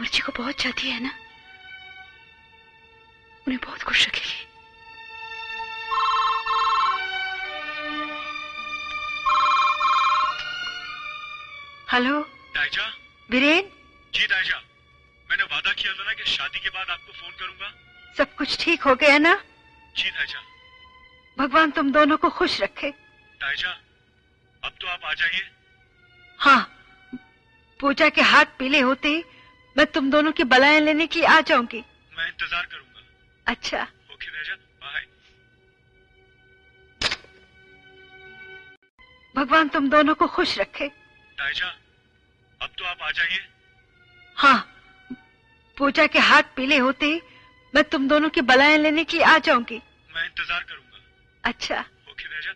बहुत चाहती है ना? उन्हें बहुत खुश रखेगी। हेलो? ताइजा? वीरेन? जी ताइजा। मैंने वादा किया था ना कि शादी के बाद आपको फ़ोन करूँगा। सब कुछ ठीक हो गया ना? जी ताइजा। भगवान तुम दोनों को खुश रखे। ताइजा अब तो आप आ जाइए। हाँ। पूजा के हाथ पीले होते ही मैं तुम दोनों की बलाएँ लेने के लिए आ जाऊँगी। मैं इंतज़ार करूँगा। अच्छा। ओके बाय भगवान तुम दोनों को खुश रखे। ताइजा अब तो आप आ जाइए। हाँ पूजा के हाथ पीले होते ही मैं तुम दोनों की बलाएँ लेने के लिए आ जाऊँगी। मैं इंतज़ार करूँगा। अच्छा। ओके ताइजा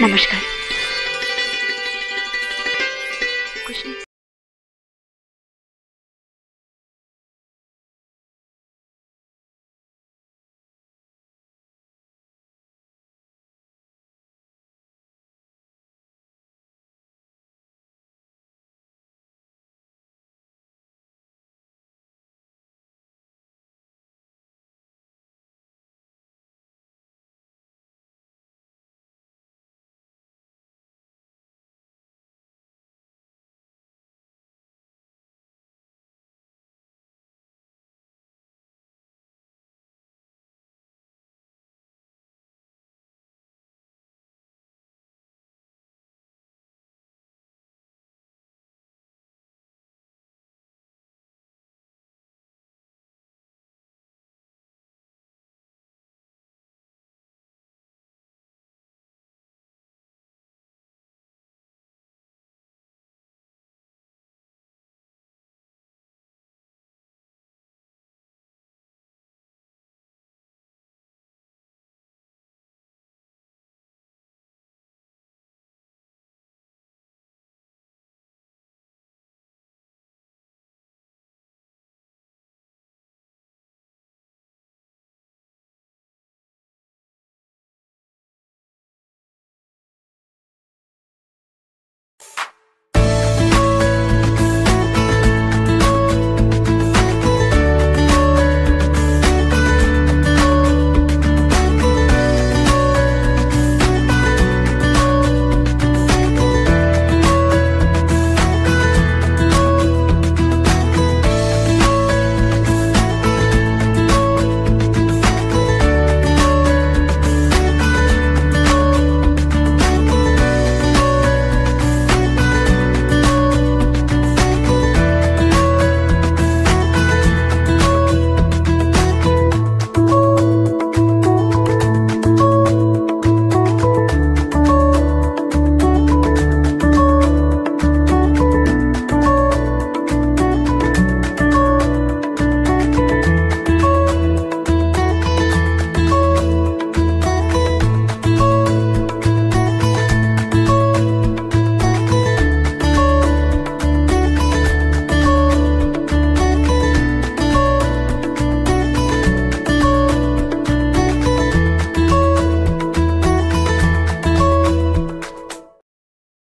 नमस्कार।